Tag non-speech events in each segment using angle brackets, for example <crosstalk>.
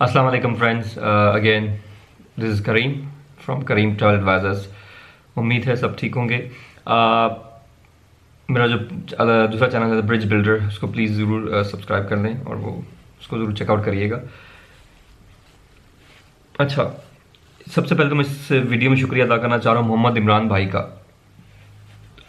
Alaikum friends. Uh, again this is Kareem from Kareem Travel Advisors. उम्मीद है सब ठीक होंगे। Uh, मेरा जो अ, दूसरा चैनल है ब्रिज बिल्डर उसको प्लीज़ ज़रूर सब्सक्राइब कर लें और वो उसको ज़रूर चेकआउट करिएगा। अच्छा सबसे पहले तो मैं इस वीडियो में शुक्रिया अदा करना चाह रहा हूँ मोहम्मद इमरान भाई का।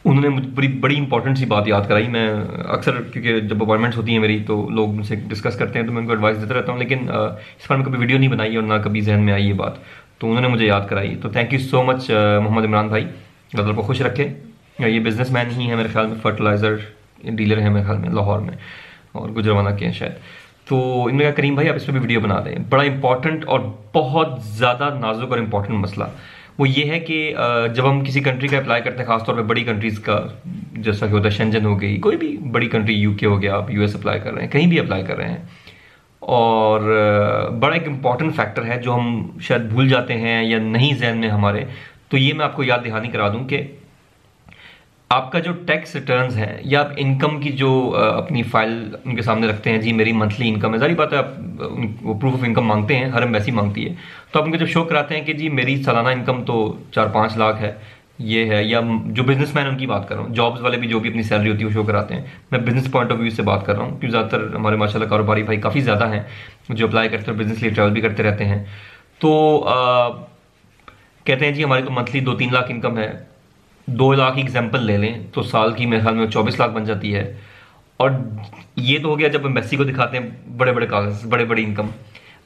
उन्होंने मुझे बड़ी बड़ी इंपॉर्टेंट सी बात याद कराई। मैं अक्सर, क्योंकि जब अपॉइंटमेंट्स होती हैं मेरी तो लोग मुझसे डिस्कस करते हैं तो मैं उनको एडवाइस देता रहता हूँ, लेकिन इस बार मैं कभी वीडियो नहीं बनाई और ना कभी जहन में आई ये बात। तो उन्होंने मुझे याद कराई। तो thank you so much Mohammad Imran भाई। अल्लाह को खुश रखे। ये बिज़नेस मैन ही है मेरे ख्याल में फर्टिलाइज़र डीलर है मेरे ख्याल में, लाहौर में, और गुजरवाना के हैं शायद। तो इन्होंने कहा, करीम भाई, आप इस पर भी वीडियो बना दें। बड़ा इंपॉर्टेंट और बहुत ज़्यादा नाजुक और इंपॉर्टेंट मसला। वो ये है कि जब हम किसी कंट्री का अप्लाई करते हैं, खासतौर पे बड़ी कंट्रीज़ का, जैसा कि होता है शेंजन हो गई, कोई भी बड़ी कंट्री यूके हो गया, आप यूएस अप्लाई कर रहे हैं, कहीं भी अप्लाई कर रहे हैं, और बड़ा एक इंपॉर्टेंट फैक्टर है जो हम शायद भूल जाते हैं या नहीं जहन में हमारे तो ये मैं आपको याद दहानी करा दूँ कि आपका जो टैक्स रिटर्न है या आप इनकम की जो अपनी फ़ाइल उनके सामने रखते हैं, जी, मेरी मंथली इनकम है जारी बात है आप वो प्रूफ ऑफ़ इनकम मांगते हैं, हर एम्बेसी मांगती है तो आप उनको जब शो कराते हैं कि जी, मेरी सालाना इनकम तो चार पाँच लाख है, ये है, या जो बिज़नेस बिजनेसमैन उनकी बात कर रहा हूँ जॉब्स वाले भी जो भी अपनी सैलरी होती है वो शो कराते हैं, मैं बिज़नेस पॉइंट ऑफ़ व्यू से बात कर रहा हूँ, क्योंकि ज़्यादातर हमारे माशाल्लाह कारोबारी भाई काफ़ी ज़्यादा हैं, जो अप्लाई करते हैं बिज़नेस लिए ट्रैवल भी करते रहते हैं तो कहते हैं जी, हमारी तो मंथली दो तीन लाख इनकम है दो लाख एग्ज़ाम्पल ले लें तो साल की मेरे ख्याल में चौबीस लाख बन जाती है। और ये तो हो गया जब एम्बेसी को दिखाते हैं बड़े बड़े कागज़ बड़े बड़े इनकम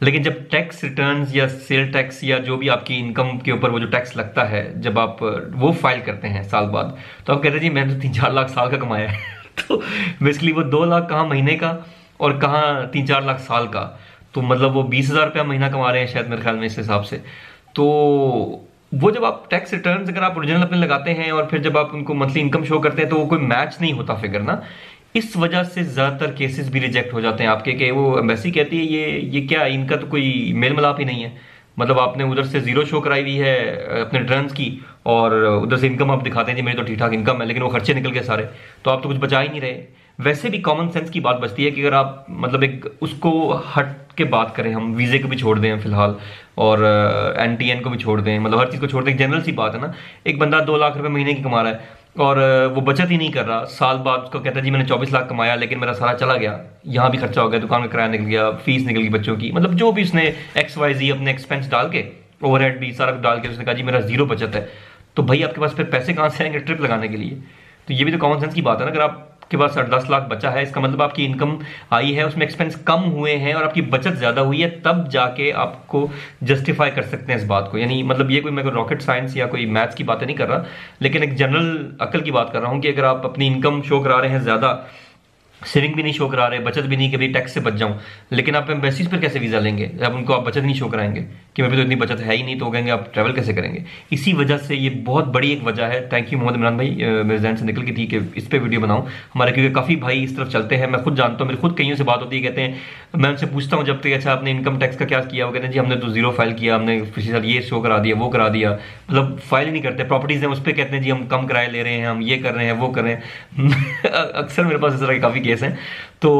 लेकिन जब टैक्स रिटर्न्स या सेल टैक्स या जो भी आपकी इनकम के ऊपर वो जो टैक्स लगता है, जब आप, वो फ़ाइल करते हैं साल बाद तो आप कहते हैं, जी, मैंने तो तीन चार लाख साल का कमाया है। <laughs> तो बेसिकली वो दो लाख कहाँ महीने का और कहाँ तीन चार लाख साल का? तो मतलब वो बीस हज़ार रुपया महीना कमा रहे हैं शायद मेरे ख्याल में इस हिसाब से। तो वो जब आप टैक्स रिटर्न अगर आप ओरिजिनल अपने लगाते हैं और फिर जब आप उनको मंथली इनकम शो करते हैं तो वो कोई मैच नहीं होता फिगर ना। इस वजह से ज़्यादातर केसेस भी रिजेक्ट हो जाते हैं आपके कि वो एम्बेसी कहती है, ये ये क्या? इनका तो कोई मेल मिलाप ही नहीं है। मतलब आपने उधर से ज़ीरो शो कराई हुई है अपने रिटर्न की, और उधर से इनकम आप दिखाते हैं, जी, मेरी तो ठीक ठाक इनकम है, लेकिन वो खर्चे निकल गए सारे। तो आप तो कुछ बचा ही नहीं रहे। वैसे भी कॉमन सेंस की बात बचती है कि अगर आप मतलब एक उसको हट के बात करें, हम वीजे को भी छोड़ दें फ़िलहाल, और एन टी एन को भी छोड़ दें मतलब हर चीज़ को छोड़ दें जनरल सी बात है ना, एक बंदा दो लाख रुपए महीने की कमा रहा है, और वो बचत ही नहीं कर रहा, साल बाद उसको कहता है, जी मैंने चौबीस लाख कमाया, लेकिन मेरा सारा चला गया, यहाँ भी खर्चा हो गया, दुकान का किराया निकल गया फ़ीस निकल गई बच्चों की। मतलब जो भी उसने एक्स वाई जी अपने एक्सपेंस डाल के ओवरहेड भी सारा डाल के उसने कहा, जी मेरा ज़ीरो बचत है। तो भाई आपके पास फिर पैसे कहाँ से आएँगे ट्रिप लगाने के लिए? तो ये भी तो कॉमन सेंस की बात है ना, अगर आपके पास साढ़े दस लाख बचा है, इसका मतलब आपकी इनकम आई है, उसमें एक्सपेंस कम हुए हैं और आपकी बचत ज़्यादा हुई है, तब जाके आपको जस्टिफाई कर सकते हैं इस बात को। यानी मतलब ये कोई मैं रॉकेट साइंस या कोई मैथ्स की बातें नहीं कर रहा, लेकिन एक जनरल अकल की बात कर रहा हूँ कि अगर आप अपनी इनकम शो करा रहे हैं ज़्यादा सेविंग भी नहीं शो करा रहे, बचत भी नहीं कभी टैक्स से बच जाऊँ, लेकिन आप एम्बेसीज पर कैसे वीज़ा लेंगे? जब उनको आप बचत नहीं शो कराएँगे। कि मेरे तो इतनी बचत है ही नहीं तो कहेंगे, आप ट्रैवल कैसे करेंगे? इसी वजह से ये बहुत बड़ी एक वजह है। थैंक यू मोहम्मद इमरान भाई मेरे जहन से निकल की थी कि इस पर वीडियो बनाऊँ। हमारे, क्योंकि काफ़ी भाई इस तरफ़ चलते हैं, मैं खुद जानता हूँ, मेरे खुद कईयों से बात होती है, कहते हैं, मैं उनसे पूछता हूँ, जब तक अच्छा आपने इनकम टैक्स का क्या किया? वो कहते हैं, जी, हमने तो ज़ीरो फ़ाइल किया, हमने पिछले साल ये शो करा दिया, वो करा दिया। मतलब फ़ाइल ही नहीं करते प्रॉपर्टीज़ हैं, उस पर कहते हैं, जी, हम कम किराए ले रहे हैं, हम ये कर रहे हैं, वो कर रहे हैं। <laughs> अक्सर मेरे पास इस तरह के काफ़ी केस हैं। तो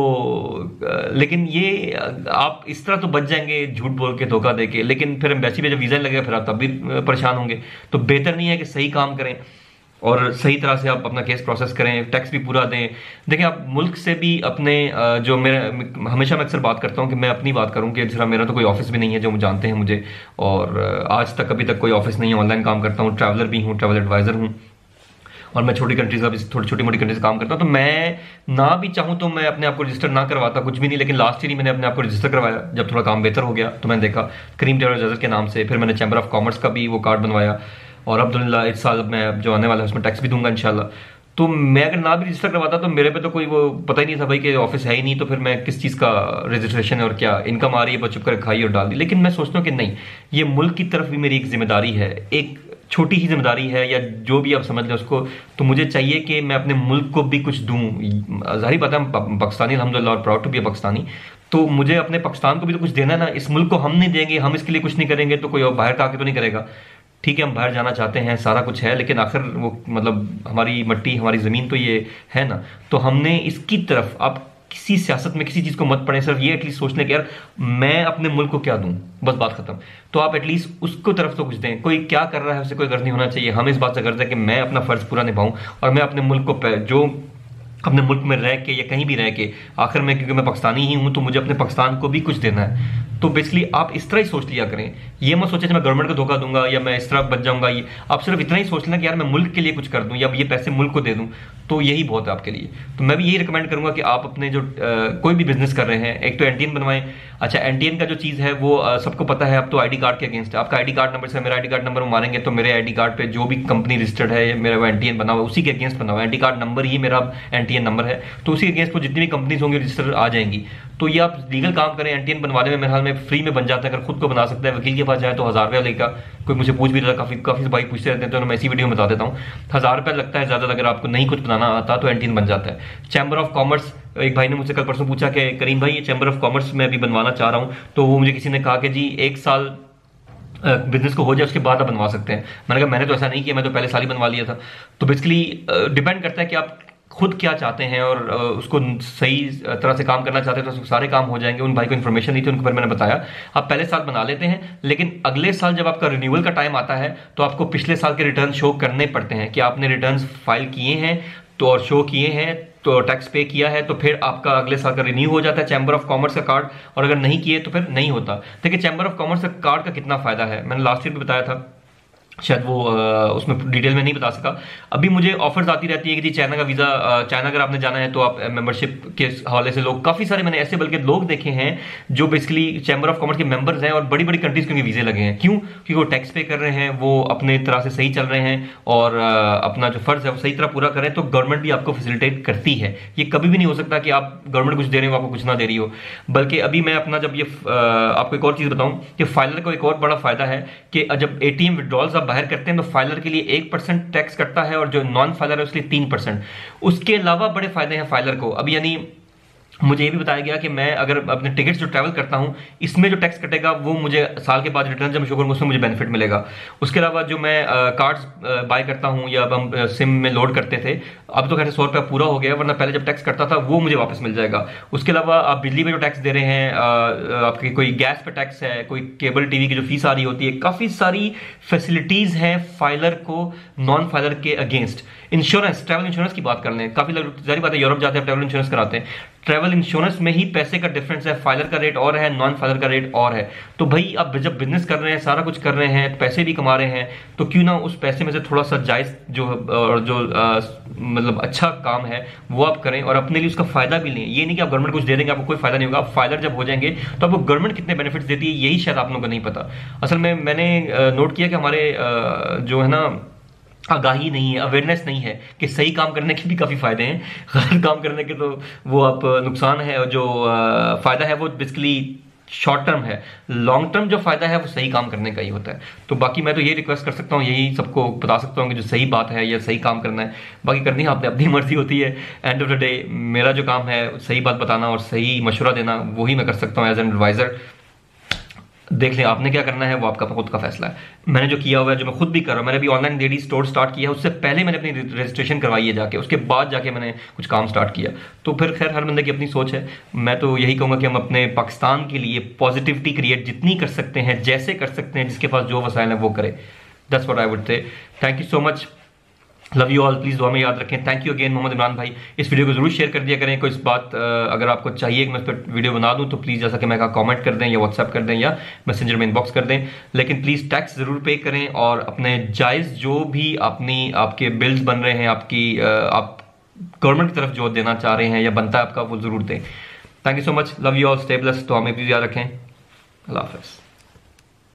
लेकिन ये, आप इस तरह तो बच जाएँगे झूठ बोल के धोखा दे के, लेकिन फिर एम्बेसी पे जब वीज़ा लगेगा, फिर आप तब भी परेशान होंगे। तो बेहतर नहीं है कि सही काम करें और सही तरह से आप अपना केस प्रोसेस करें टैक्स भी पूरा दें। देखिए, आप मुल्क से भी अपने जो मेरे, हमेशा मैं अक्सर बात करता हूँ कि मैं अपनी बात करूँ कि जरा मेरा तो कोई ऑफ़िस भी नहीं है जो जानते हैं मुझे। और आज तक, अभी तक कोई ऑफ़िस नहीं है ऑनलाइन काम करता हूँ ट्रैवलर भी हूँ ट्रैवल एडवाइज़र हूँ। और मैं छोटी कंट्रीज़ का भी, थोड़ी छोटी मोटी कंट्रीज़ काम करता हूँ तो मैं ना भी चाहूँ तो मैं अपने आप को रजिस्टर ना करवाता, कुछ भी नहीं, लेकिन लास्ट ईयर ही मैंने अपने आप को रजिस्टर करवाया, जब थोड़ा काम बेहतर हो गया तो मैंने देखा करीम ट्रेवल के नाम से, फिर मैंने चैम्बर ऑफ़ कॉमर्स का भी वो कार्ड बनवाया, और अब्दुल्ला इस साल मैं जो आने वाला है, उसमें टैक्स भी दूँगा इंशाल्लाह। तो मैं अगर ना भी रजिस्टर करवाता तो मेरे पे तो कोई वो पता ही नहीं था भाई कि ऑफ़िस है ही नहीं तो फिर मैं किस चीज़ का रजिस्ट्रेशन और क्या इनकम आ रही है, बस चुप कर खाई और डाल दी। लेकिन मैं सोचता हूँ कि नहीं, ये मुल्क की तरफ़ भी मेरी एक ज़िम्मेदारी है, एक छोटी ही ज़िम्मेदारी है या जो भी आप समझ लें उसको तो मुझे चाहिए कि मैं अपने मुल्क को भी कुछ दूँ। ज़ाहिर बात है पाकिस्तानी अलहमदिल्ला और प्राउड टू बी पाकिस्तानी। तो मुझे अपने पाकिस्तान को भी तो कुछ देना है ना, इस मुल्क को हम नहीं देंगे, हम इसके लिए कुछ नहीं करेंगे तो कोई और बाहर का आके तो नहीं करेगा। ठीक है, हम बाहर जाना चाहते हैं, सारा कुछ है, लेकिन आखिर वो मतलब हमारी मट्टी, हमारी ज़मीन तो ये है ना। तो हमने इसकी तरफ़ आप किसी सियासत में किसी चीज़ को मत पड़े सिर्फ़ ये एटलीस्ट सोचने के यार मैं अपने मुल्क को क्या दूँ? बस बात खत्म। तो आप एटलीस्ट उसको तरफ़ तो कुछ दें। कोई क्या कर रहा है उसे कोई गर्ज नहीं होना चाहिए। हम इस बात से गर्ज है कि मैं अपना फ़र्ज़ पूरा निभाऊं और मैं अपने मुल्क को जो अपने मुल्क में रह के या कहीं भी रह के, आखिर में क्योंकि मैं पाकिस्तानी ही हूँ तो मुझे अपने पाकिस्तान को भी कुछ देना है। तो बेसिकली आप इस तरह ही सोच लिया करें। ये मत सोचे मैं गवर्नमेंट को धोखा दूँगा या मैं इस तरह बच जाऊँगा। ये आप सिर्फ़ इतना ही सोच लेना कि यार मैं मुल्क के लिए कुछ कर दूँ या ये पैसे मुल्क को दे दूँ तो यही बहुत है आपके लिए। तो मैं भी यही रिकमेंड करूँगा कि आप अपने जो आ, कोई भी बिज़नेस कर रहे हैं एक तो एनटीएन बनवाएँ। अच्छा एनटीएन का जो चीज़ है वो सबको पता है अब तो आईडी कार्ड के अगेंस्ट है। आपका आईडी कार्ड नंबर से मेरा आईडी कार्ड नंबर मारेंगे तो मेरे आईडी कार्ड पे जो भी कंपनी रजिस्टर्ड है मेरा वो एनटीएन बना हुआ उसी के अगेंस्ट बना हुआ एनटी कार्ड नंबर ही मेरा एनटीएन नंबर है। तो उसी अगेंस्ट वो जितनी भी कंपनीज़ होंगी रजिस्टर आ जाएँगी। तो ये आप लीगल काम करें, एनटीएन बनवाने में मेरे हाल में फ्री में बन जाता है। अगर खुद को बना सकते हैं, वकील के पास जाए तो हज़ार रुपया लेगा कोई मुझे पूछ भी रहा, काफ़ी काफ़ी भाई पूछते रहते हैं तो मैं इसी वीडियो में बता देता हूँ। हज़ार रुपया लगता है ज़्यादा, अगर आपको नहीं कुछ बनाना आता तो एनटीएन बन जाता है। चैम्बर ऑफ़ कॉमर्स एक भाई ने मुझसे कल परसों पूछा कि, करीम भाई, ये चैम्बर ऑफ़ कॉमर्स में अभी बनवाना चाह रहा हूँ। तो वो मुझे किसी ने कहा कि, जी, एक साल बिज़नेस को हो जाए, उसके बाद आप बनवा सकते हैं। मैंने कहा, मैंने तो ऐसा नहीं किया, मैं तो पहले साल ही बनवा लिया था। तो बेसिकली डिपेंड करता है कि आप खुद क्या चाहते हैं और उसको सही तरह से काम करना चाहते हैं तो उसको सारे काम हो जाएँगे, उन भाई को इन्फॉर्मेशन दी थी, उनको फिर मैंने बताया। आप पहले साल बना लेते हैं, लेकिन अगले साल जब आपका रिन्यूअल का टाइम आता है तो आपको पिछले साल के रिटर्न शो करने पड़ते हैं कि आपने रिटर्न फ़ाइल किए हैं तो और शो किए हैं तो टैक्स पे किया है तो फिर आपका अगले साल का रिन्यू हो जाता है चैम्बर ऑफ़ कॉमर्स का कार्ड और अगर नहीं किए तो फिर नहीं होता। देखिए चैम्बर ऑफ़ कॉमर्स का कार्ड का कितना फ़ायदा है? मैंने लास्ट ईयर भी बताया था। शायद वो उसमें डिटेल में नहीं बता सका। अभी मुझे ऑफर्स आती रहती है कि जी चाइना का वीज़ा चाइना अगर आपने जाना है तो आप मेंबरशिप के हवाले से लोग, काफ़ी सारे मैंने ऐसे बल्कि लोग देखे हैं जो बेसिकली चैम्बर ऑफ़ कॉमर्स के मेंबर्स हैं और बड़ी बड़ी कंट्रीज़ के उनके वीज़े लगे हैं। क्यों? क्योंकि वो टैक्स पे कर रहे हैं, वो अपने तरह से सही चल रहे हैं और अपना जो फ़र्ज़ है वो सही तरह पूरा करें तो गवर्नमेंट भी आपको फैसिलिटेट करती है। ये कभी भी नहीं हो सकता कि आप गवर्नमेंट कुछ दे रहे हो, आपको कुछ ना दे रही हो। बल्कि अभी मैं अपना जब ये आपको एक और चीज़ बताऊँ कि फाइलर को एक और बड़ा फ़ायदा है कि जब ए टी एम बाहर करते हैं तो फाइलर के लिए एक परसेंट टैक्स कटता है और जो नॉन फाइलर है, उसके लिए तीन परसेंट उसके अलावा बड़े फ़ायदे हैं फाइलर को। अब यानी मुझे ये भी बताया गया कि मैं अगर अपने टिकट्स जो ट्रैवल करता हूँ, इसमें जो टैक्स कटेगा, वो मुझे साल के बाद रिटर्न जब शो करूँगा, उसमें मुझे बेनिफिट मिलेगा। उसके अलावा जो मैं कार्ड्स बाय करता हूँ या अब हम सिम में लोड करते थे, अब तो खैर सौ रुपया पूरा हो गया, वरना पहले जब टैक्स करता था, वो मुझे वापस मिल जाएगा। उसके अलावा आप बिजली में जो टैक्स दे रहे हैं आपकी कोई गैस पे टैक्स है, कोई केबल टीवी की जो फ़ीस आ रही होती है, काफ़ी सारी फैसिलिटीज़ हैं फाइलर को नॉन फाइलर के अगेंस्ट इंश्योरेंस ट्रैवल इंश्योरेंस की बात कर लें, काफ़ी लोग, जारी बात है यूरोप जाते हैं ट्रैवल इंश्योरेंस कराते हैं। ट्रैवल इंश्योरेंस में ही पैसे का डिफरेंस है फाइलर का रेट और है नॉन फाइलर का रेट और है। तो भाई आप जब बिज़नेस कर रहे हैं, सारा कुछ कर रहे हैं, पैसे भी कमा रहे हैं तो क्यों ना उस पैसे में से थोड़ा सा जायज़ जो, और जो मतलब अच्छा काम है, वो आप करें और अपने लिए उसका फ़ायदा भी लें। ये नहीं कि आप गवर्नमेंट कुछ दे देंगे, आपको कोई फ़ायदा नहीं होगा। आप फाइलर जब हो जाएँगे तो आपको गवर्नमेंट कितने बेनिफिट्स देती है, यही शायद आप लोगों को नहीं पता। असल में मैंने नोट किया कि हमारे जो है ना आगाही नहीं है अवेयरनेस नहीं है कि सही काम करने के भी काफ़ी फ़ायदे हैं। गलत काम करने के तो वो आप नुकसान है और जो फ़ायदा है वो बेसिकली शॉर्ट टर्म है। लॉन्ग टर्म जो फ़ायदा है वो सही काम करने का ही होता है। तो बाकी मैं तो ये रिक्वेस्ट कर सकता हूँ, यही सबको बता सकता हूँ कि जो सही बात है या सही काम करना है। बाकी करनी है, आपने अपनी <laughs> मर्ज़ी होती है। एंड ऑफ़ द डे मेरा जो काम है, सही बात बताना और सही मशवरा देना, वही मैं कर सकता हूँ एज एन एडवाइज़र देख लें, आपने क्या करना है, वो आपका खुद का फैसला है। मैंने जो किया हुआ है, जो मैं खुद भी कर रहा हूँ, मैंने अभी ऑनलाइन लेडी स्टोर स्टार्ट किया है, उससे पहले मैंने अपनी रजिस्ट्रेशन करवाई है जाके, उसके बाद जाके मैंने कुछ काम स्टार्ट किया। तो फिर खैर, हर बंदे की अपनी सोच है। मैं तो यही कहूँगा कि हम अपने पाकिस्तान के लिए पॉजिटिविटी क्रिएट जितनी कर सकते हैं, जैसे कर सकते हैं, जिसके पास जो वसाइल है, वो करें। This what I would say thank you so much love you all please दुआ में याद रखें. Thank you again Mohammad Imran भाई. इस वीडियो को ज़रूर शेयर कर दिया करें. कोई इस बात अगर आपको चाहिए कि मैं इस पर वीडियो बना दूँ तो प्लीज़ जैसा कि मैं कहा कमेंट कर दें या व्हाट्सएप कर दें या मैसेंजर में इनबॉक्स कर दें. लेकिन प्लीज़ टैक्स ज़रूर पे करें और अपने जायज़ जो भी अपनी, आपके बिल्स बन रहे हैं, आपकी आप गवर्नमेंट की तरफ़ जो देना चाह रहे हैं या बनता है आपका, वो ज़रूर दें. Thank you so much love you all stay plus तो हमें प्लीज़ याद रखें. अल्लाह हाफ़